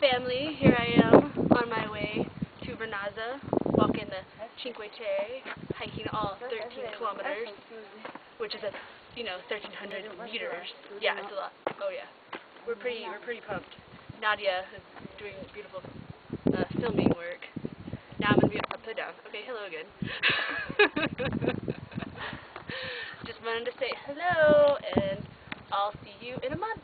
family, here I am on my way to Vernazza, walking the Cinque Terre, hiking all 13 kilometers, which is a, you know, 1,300 meters. Yeah, it's a lot. Oh yeah, we're pretty, we're pretty pumped. Nadia is doing beautiful uh, filming work. Now I'm gonna be upside down. Okay, hello again. Just wanted to say hello, and I'll see you in a month.